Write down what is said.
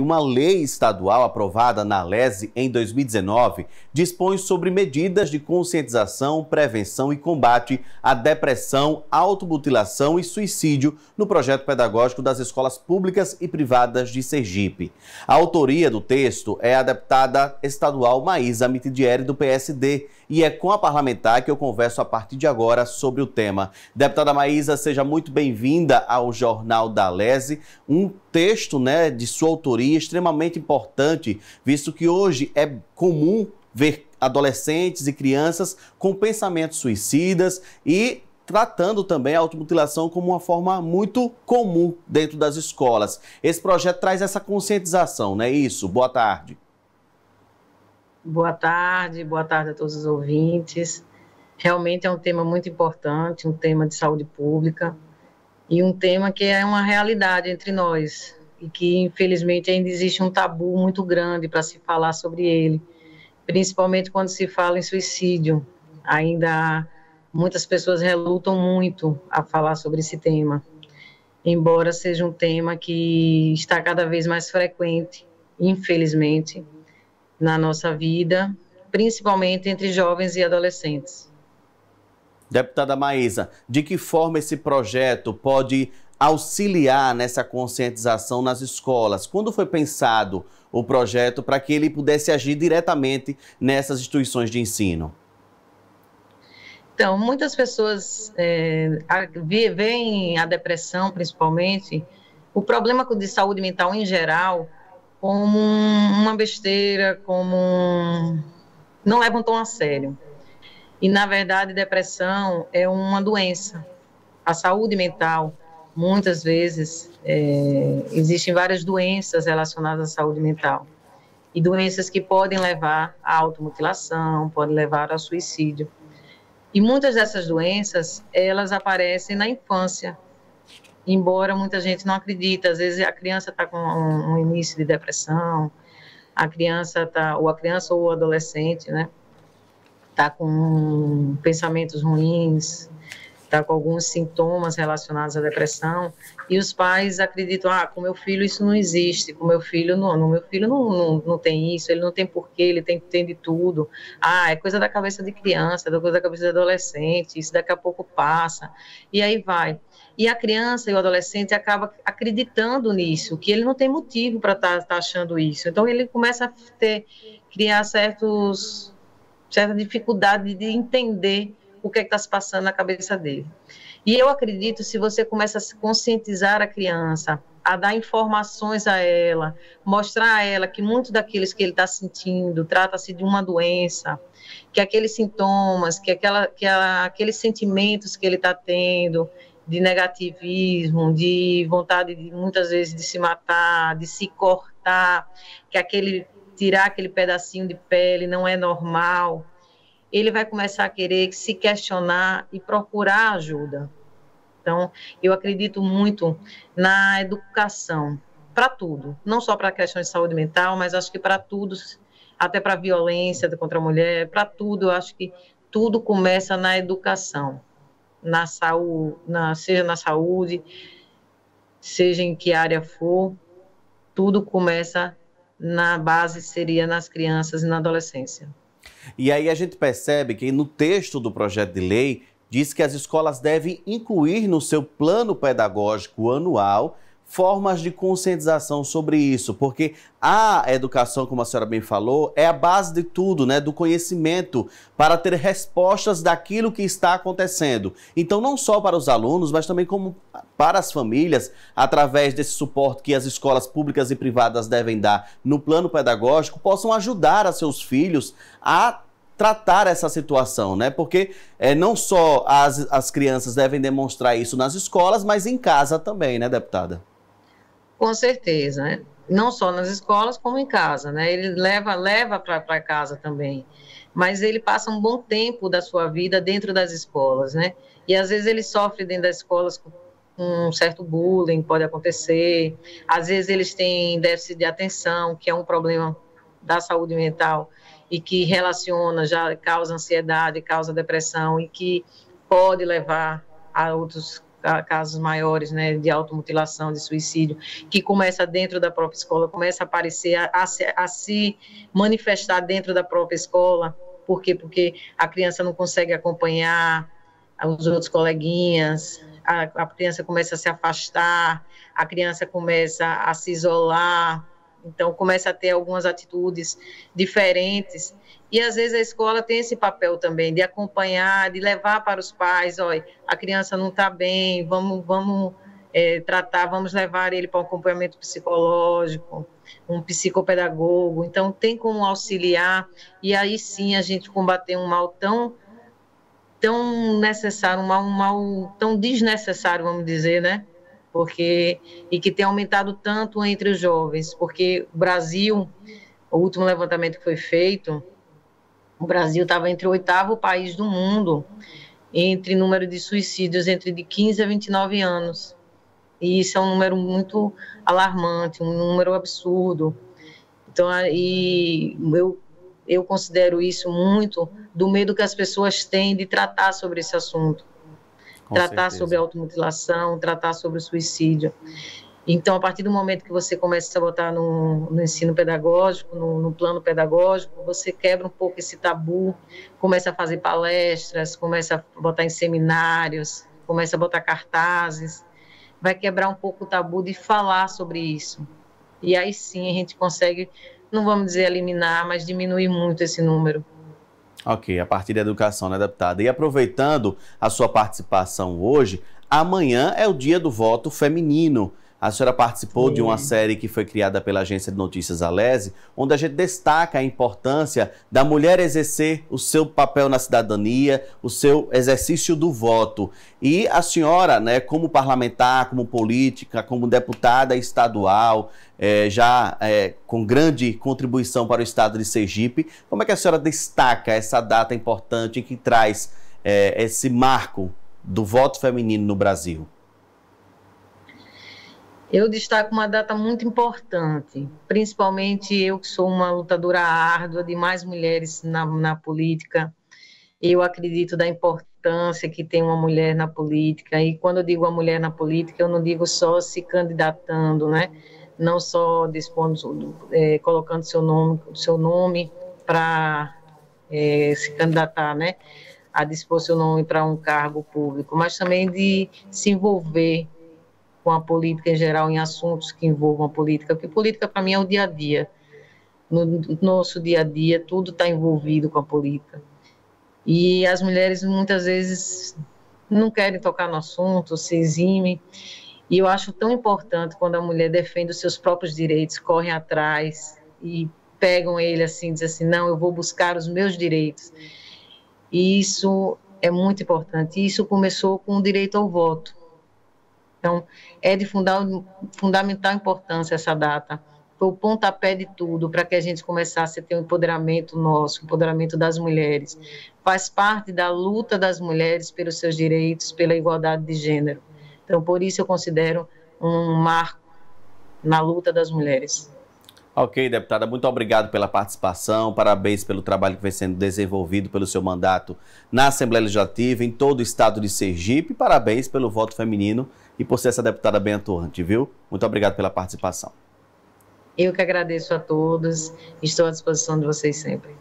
Uma lei estadual aprovada na LESE em 2019 dispõe sobre medidas de conscientização, prevenção e combate à depressão, automutilação e suicídio no projeto pedagógico das escolas públicas e privadas de Sergipe. A autoria do texto é a deputada estadual Maísa Mitidieri, do PSD, e é com a parlamentar que eu converso a partir de agora sobre o tema. Deputada Maísa, seja muito bem-vinda ao Jornal da LESE, um texto né, de sua autoria extremamente importante, visto que hoje é comum ver adolescentes e crianças com pensamentos suicidas e tratando também a automutilação como uma forma muito comum dentro das escolas. Esse projeto traz essa conscientização, não é isso? Boa tarde. Boa tarde, boa tarde a todos os ouvintes. Realmente é um tema muito importante, um tema de saúde pública e um tema que é uma realidade entre nós e que infelizmente ainda existe um tabu muito grande para se falar sobre ele, principalmente quando se fala em suicídio. Ainda muitas pessoas relutam muito a falar sobre esse tema, embora seja um tema que está cada vez mais frequente, infelizmente na nossa vida, principalmente entre jovens e adolescentes. Deputada Maísa, de que forma esse projeto pode auxiliar nessa conscientização nas escolas? Quando foi pensado o projeto para que ele pudesse agir diretamente nessas instituições de ensino? Então, muitas pessoas é, veem a depressão, principalmente, o problema de saúde mental em geral, como uma besteira, como um... não levam tão a sério. E na verdade, depressão é uma doença. A saúde mental, muitas vezes, é... existem várias doenças relacionadas à saúde mental. E doenças que podem levar à automutilação, podem levar ao suicídio. E muitas dessas doenças, elas aparecem na infância, embora muita gente não acredita, às vezes a criança está com um, um, início de depressão, a criança tá, ou a criança ou o adolescente, né, está com pensamentos ruins, está com alguns sintomas relacionados à depressão, e os pais acreditam, ah, com meu filho isso não existe, com meu filho não, no meu filho não, não, não tem isso, ele não tem porquê, ele tem, tem de tudo, ah, é coisa da cabeça de criança, é coisa da cabeça de adolescente, isso daqui a pouco passa, e aí vai. E a criança e o adolescente acaba acreditando nisso, que ele não tem motivo para estar tá, tá achando isso. Então ele começa a ter criar certos certa dificuldade de entender o que é está se passando na cabeça dele. E eu acredito, se você começa a conscientizar a criança, a dar informações a ela, mostrar a ela que muito daqueles que ele está sentindo trata-se de uma doença, que aqueles sintomas, que, aquela, que a, aqueles sentimentos que ele está tendo, de negativismo, de vontade de muitas vezes de se matar, de se cortar, que aquele tirar aquele pedacinho de pele não é normal, ele vai começar a querer se questionar e procurar ajuda. Então, eu acredito muito na educação para tudo, não só para questões de saúde mental, mas acho que para tudo, até para violência contra a mulher, para tudo, eu acho que tudo começa na educação na saúde, na, seja na saúde, seja em que área for, tudo começa na base, seria nas crianças e na adolescência. E aí a gente percebe que no texto do projeto de lei diz que as escolas devem incluir no seu plano pedagógico anual formas de conscientização sobre isso, porque a educação, como a senhora bem falou, é a base de tudo, né, do conhecimento para ter respostas daquilo que está acontecendo. Então, não só para os alunos, mas também como para as famílias, através desse suporte que as escolas públicas e privadas devem dar no plano pedagógico, possam ajudar a seus filhos a tratar essa situação, né? Porque é, não só as, as crianças devem demonstrar isso nas escolas, mas em casa também, né, deputada? Com certeza, né? Não só nas escolas, como em casa, né? Ele leva, leva para casa também. Mas ele passa um bom tempo da sua vida dentro das escolas, né? E às vezes ele sofre dentro das escolas com um certo bullying, pode acontecer. Às vezes eles têm déficit de atenção, que é um problema da saúde mental e que relaciona, já causa ansiedade, causa depressão e que pode levar a outros casos maiores né, de automutilação, de suicídio, que começa dentro da própria escola, começa a aparecer, a, a, a se manifestar dentro da própria escola. Por quê? Porque a criança não consegue acompanhar os outros coleguinhas, a, a criança começa a se afastar, a criança começa a se isolar, então começa a ter algumas atitudes diferentes e às vezes a escola tem esse papel também de acompanhar, de levar para os pais, olha, a criança não está bem, vamos, vamos é, tratar, vamos levar ele para um acompanhamento psicológico, um psicopedagogo. Então tem como auxiliar e aí sim a gente combater um mal tão tão necessário, um mal, um mal tão desnecessário, vamos dizer, né? Porque e que tem aumentado tanto entre os jovens, porque o Brasil, o último levantamento que foi feito, o Brasil estava entre o oitavo país do mundo entre número de suicídios entre de 15 a 29 anos. E isso é um número muito alarmante, um número absurdo. Então, aí eu, eu considero isso muito do medo que as pessoas têm de tratar sobre esse assunto. Com tratar certeza. sobre a automutilação, tratar sobre o suicídio. Então, a partir do momento que você começa a botar no, no ensino pedagógico, no, no, plano pedagógico, você quebra um pouco esse tabu, começa a fazer palestras, começa a botar em seminários, começa a botar cartazes, vai quebrar um pouco o tabu de falar sobre isso. E aí sim a gente consegue, não vamos dizer eliminar, mas diminuir muito esse número. Ok, a partir da educação, deputada? E aproveitando a sua participação hoje, amanhã é o dia do voto feminino. A senhora participou Sim. de uma série que foi criada pela agência de notícias Alese, onde a gente destaca a importância da mulher exercer o seu papel na cidadania, o seu exercício do voto. E a senhora, né, como parlamentar, como política, como deputada estadual, é, já é, com grande contribuição para o estado de Sergipe, como é que a senhora destaca essa data importante que traz é, esse marco do voto feminino no Brasil? Eu destaco uma data muito importante, principalmente eu que sou uma lutadora árdua de mais mulheres na, na política. Eu acredito da importância que tem uma mulher na política. E quando eu digo a mulher na política, eu não digo só se candidatando, né? Não só dispondo, é, colocando seu nome, seu nome para é, se candidatar, né? A dispor seu nome para um cargo público, mas também de se envolver com a política em geral, em assuntos que envolvam a política, porque política para mim é o dia a dia. No, no nosso dia a dia, tudo está envolvido com a política. E as mulheres muitas vezes não querem tocar no assunto, se eximem. E eu acho tão importante quando a mulher defende os seus próprios direitos, correm atrás e pegam ele assim, dizem assim: não, eu vou buscar os meus direitos. E isso é muito importante. Isso começou com o direito ao voto. Então, é de fundamental importância essa data. Foi o pontapé de tudo para que a gente começasse a ter um empoderamento nosso, um empoderamento das mulheres. Faz parte da luta das mulheres pelos seus direitos, pela igualdade de gênero. Então, por isso eu considero um marco na luta das mulheres. Ok, deputada, muito obrigado pela participação, parabéns pelo trabalho que vem sendo desenvolvido pelo seu mandato na Assembleia Legislativa, em todo o estado de Sergipe, parabéns pelo voto feminino e por ser essa deputada bem atuante, viu? Muito obrigado pela participação. Eu que agradeço a todos, estou à disposição de vocês sempre.